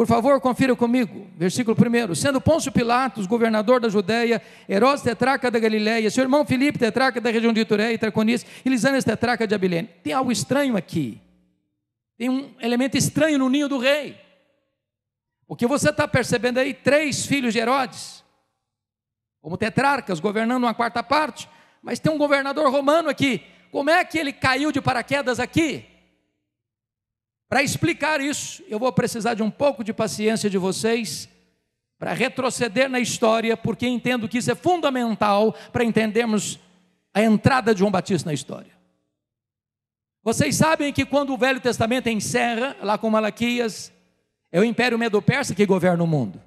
Por favor, confira comigo, versículo 1. Sendo Pôncio Pilatos, governador da Judéia, Herodes, tetraca da Galiléia, seu irmão Filipe, tetraca da região de Itureia e Traconice, e Lisânias, tetraca de Abilene. Tem algo estranho aqui. Tem um elemento estranho no ninho do rei. O que você está percebendo aí? Três filhos de Herodes, como tetrarcas, governando uma quarta parte, mas tem um governador romano aqui. Como é que ele caiu de paraquedas aqui? Para explicar isso, eu vou precisar de um pouco de paciência de vocês para retroceder na história, porque entendo que isso é fundamental para entendermos a entrada de João Batista na história. Vocês sabem que quando o Velho Testamento encerra, lá com Malaquias, é o Império Medo-Persa que governa o mundo.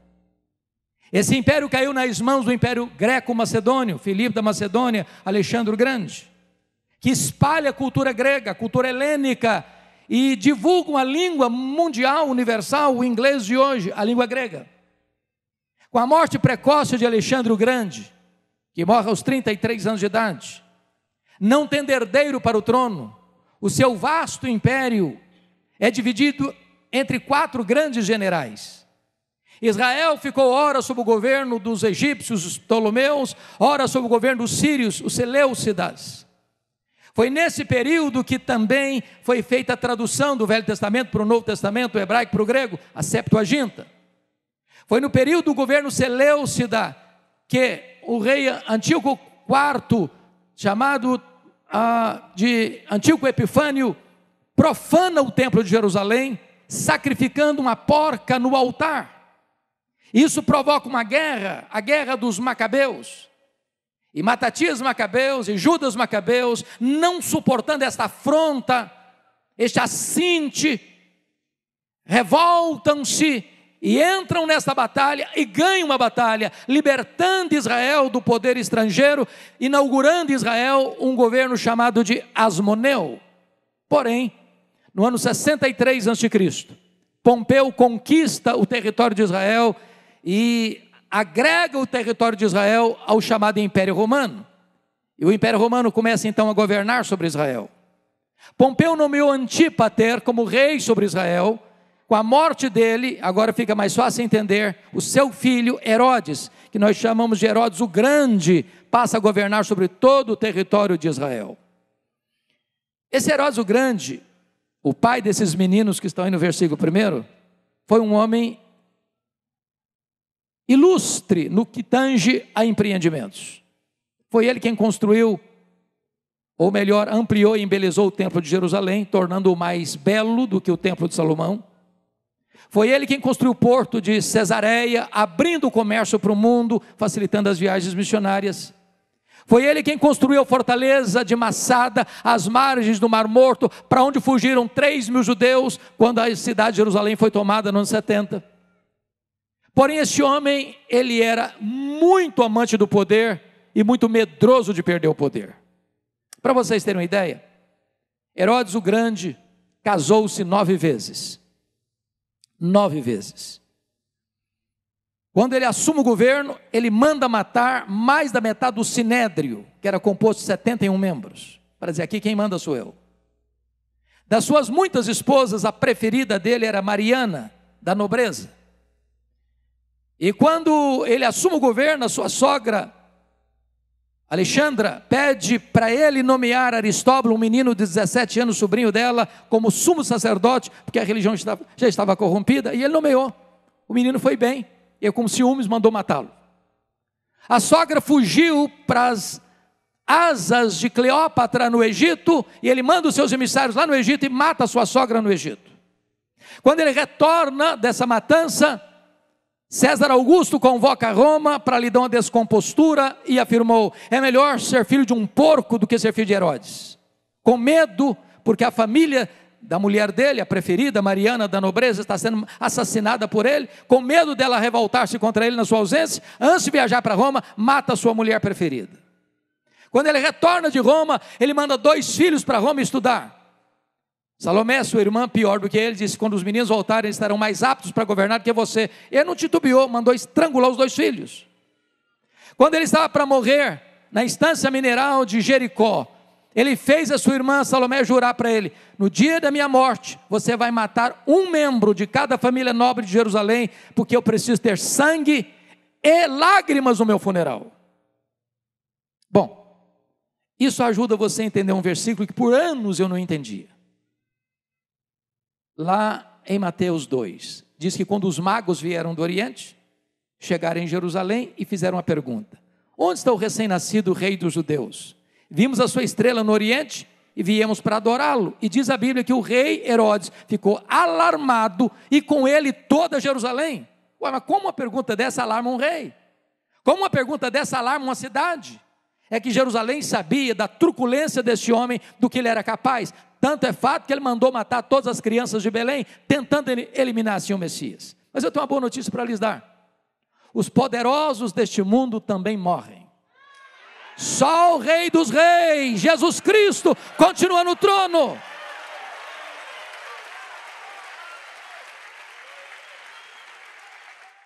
Esse império caiu nas mãos do Império Greco-Macedônio, Filipe da Macedônia, Alexandre o Grande, que espalha a cultura grega, a cultura helênica, e divulgam a língua mundial, universal, o inglês de hoje, a língua grega. Com a morte precoce de Alexandre o Grande, que morre aos 33 anos de idade, não tendo herdeiro para o trono, o seu vasto império é dividido entre quatro grandes generais. Israel ficou ora sob o governo dos egípcios, os Ptolomeus, ora sob o governo dos sírios, os Seleucidas. Foi nesse período que também foi feita a tradução do Velho Testamento para o Novo Testamento, o hebraico para o grego, a Septuaginta. Foi no período do governo Seleucida que o rei Antíoco IV, chamado ah, de Antíoco Epifânio, profana o templo de Jerusalém, sacrificando uma porca no altar. Isso provoca uma guerra, a guerra dos Macabeus. E Matatias Macabeus e Judas Macabeus, não suportando esta afronta, este assinte, revoltam-se e entram nesta batalha e ganham uma batalha, libertando Israel do poder estrangeiro, inaugurando Israel um governo chamado de Asmoneu. Porém, no ano 63 a.C., Pompeu conquista o território de Israel e agrega o território de Israel ao chamado Império Romano. E o Império Romano começa então a governar sobre Israel. Pompeu nomeou Antípater como rei sobre Israel. Com a morte dele, agora fica mais fácil entender, o seu filho Herodes, que nós chamamos de Herodes o Grande, passa a governar sobre todo o território de Israel. Esse Herodes o Grande, o pai desses meninos que estão aí no versículo primeiro, foi um homem ilustre no que tange a empreendimentos. Foi ele quem construiu, ou melhor, ampliou e embelezou o templo de Jerusalém, tornando-o mais belo do que o templo de Salomão. Foi ele quem construiu o porto de Cesareia, abrindo o comércio para o mundo, facilitando as viagens missionárias. Foi ele quem construiu a fortaleza de Massada, às margens do Mar Morto, para onde fugiram 3 mil judeus quando a cidade de Jerusalém foi tomada no ano 70. Porém, esse homem, ele era muito amante do poder e muito medroso de perder o poder. Para vocês terem uma ideia, Herodes o Grande casou-se nove vezes. Nove vezes. Quando ele assume o governo, ele manda matar mais da metade do sinédrio, que era composto de 71 membros. Para dizer aqui, quem manda sou eu. Das suas muitas esposas, a preferida dele era Mariana, da nobreza. E quando ele assume o governo, a sua sogra, Alexandra, pede para ele nomear Aristóbulo, um menino de 17 anos, sobrinho dela, como sumo sacerdote, porque a religião já estava corrompida, e ele nomeou. O menino foi bem, e com ciúmes mandou matá-lo. A sogra fugiu para as asas de Cleópatra no Egito, e ele manda os seus emissários lá no Egito e mata a sua sogra no Egito. Quando ele retorna dessa matança, César Augusto convoca Roma para lhe dar uma descompostura e afirmou: é melhor ser filho de um porco do que ser filho de Herodes. Com medo, porque a família da mulher dele, a preferida, Mariana da nobreza, está sendo assassinada por ele, com medo dela revoltar-se contra ele na sua ausência, antes de viajar para Roma, mata sua mulher preferida. Quando ele retorna de Roma, ele manda dois filhos para Roma estudar. Salomé, sua irmã, pior do que ele, disse: quando os meninos voltarem, eles estarão mais aptos para governar do que você. Ele não titubeou, mandou estrangular os dois filhos. Quando ele estava para morrer, na instância mineral de Jericó, ele fez a sua irmã Salomé jurar para ele: no dia da minha morte, você vai matar um membro de cada família nobre de Jerusalém, porque eu preciso ter sangue e lágrimas no meu funeral. Bom, isso ajuda você a entender um versículo que por anos eu não entendia. Lá em Mateus 2, diz que quando os magos vieram do Oriente, chegaram em Jerusalém e fizeram uma pergunta: Onde está o recém-nascido rei dos judeus? Vimos a sua estrela no Oriente e viemos para adorá-lo. E diz a Bíblia que o rei Herodes ficou alarmado e com ele toda Jerusalém. Ué, mas como uma pergunta dessa alarma um rei? Como uma pergunta dessa alarma uma cidade? É que Jerusalém sabia da truculência desse homem, do que ele era capaz. Tanto é fato que ele mandou matar todas as crianças de Belém, tentando eliminar assim o Messias. Mas eu tenho uma boa notícia para lhes dar. Os poderosos deste mundo também morrem. Só o Rei dos Reis, Jesus Cristo, continua no trono.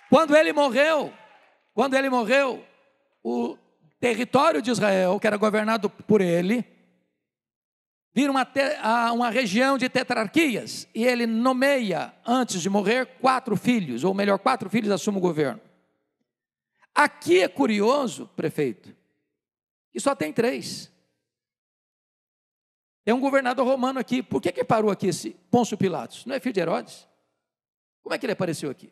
Quando ele morreu, quando ele morreu, o território de Israel, que era governado por ele, vira uma, uma região de tetrarquias, e ele nomeia, antes de morrer, quatro filhos, ou melhor, quatro filhos assumem o governo. Aqui é curioso, prefeito, que só tem três. Tem um governador romano aqui. Por que, que parou aqui esse Pôncio Pilatos? Não é filho de Herodes? Como é que ele apareceu aqui?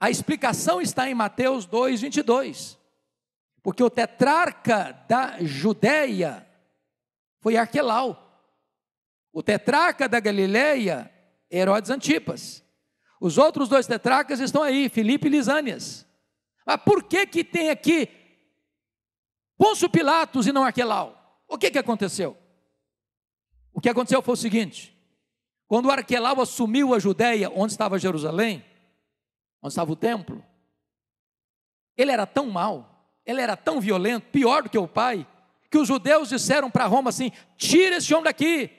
A explicação está em Mateus 2, 22. Porque o tetrarca da Judéia foi Arquelau. O tetrarca da Galileia, Herodes Antipas. Os outros dois tetrarcas estão aí, Filipe e Lisânias. Mas por que que tem aqui Pôncio Pilatos e não Arquelau? O que que aconteceu? O que aconteceu foi o seguinte: quando Arquelau assumiu a Judéia, onde estava Jerusalém, onde estava o templo, ele era tão mau, ele era tão violento, pior do que o pai, que os judeus disseram para Roma assim: tira esse homem daqui,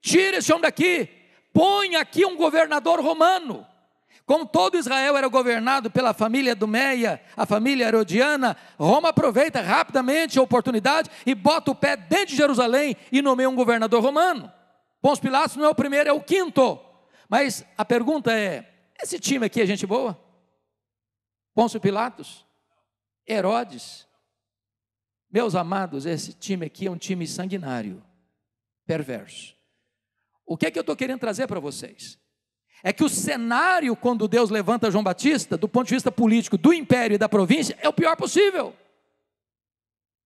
tira esse homem daqui, põe aqui um governador romano. Como todo Israel era governado pela família do Meia, a família herodiana, Roma aproveita rapidamente a oportunidade e bota o pé dentro de Jerusalém e nomeia um governador romano. Pôncio Pilatos não é o primeiro, é o quinto. Mas a pergunta é: esse time aqui é gente boa? Pôncio Pilatos? Herodes? Meus amados, esse time aqui é um time sanguinário, perverso. O que é que eu estou querendo trazer para vocês? é que o cenário, quando Deus levanta João Batista, do ponto de vista político do império e da província, é o pior possível.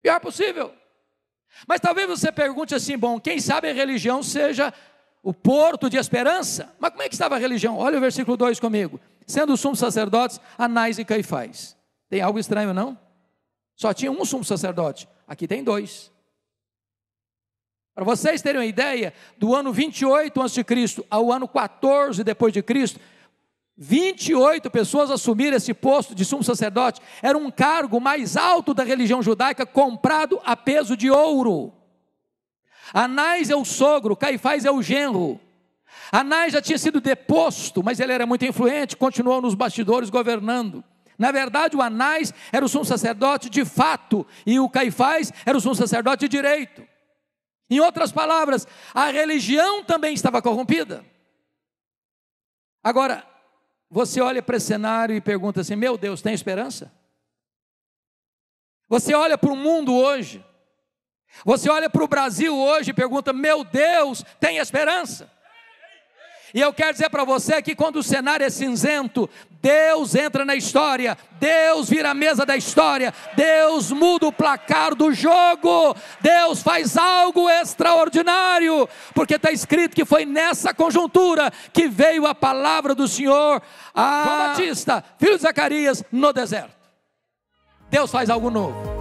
Pior possível. Mas talvez você pergunte assim: bom, quem sabe a religião seja o porto de esperança? Mas como é que estava a religião? Olha o versículo 2 comigo. Sendo os sumos sacerdotes, Anás e Caifás. Tem algo estranho, não? Só tinha um sumo sacerdote, aqui tem dois. Para vocês terem uma ideia, do ano 28 a.C. ao ano 14 depois de Cristo, 28 pessoas assumiram esse posto de sumo sacerdote. Era um cargo mais alto da religião judaica, comprado a peso de ouro. Anás é o sogro, Caifás é o genro. Anás já tinha sido deposto, mas ele era muito influente, continuou nos bastidores governando. Na verdade, o Anás era o sumo sacerdote de fato, e o Caifás era o sumo sacerdote de direito. Em outras palavras, a religião também estava corrompida. Agora, você olha para esse cenário e pergunta assim: meu Deus, tem esperança? Você olha para o mundo hoje, você olha para o Brasil hoje e pergunta: meu Deus, tem esperança? E eu quero dizer para você que quando o cenário é cinzento, Deus entra na história, Deus vira a mesa da história, Deus muda o placar do jogo, Deus faz algo extraordinário, porque está escrito que foi nessa conjuntura que veio a palavra do Senhor a João Batista, filho de Zacarias, no deserto. Deus faz algo novo.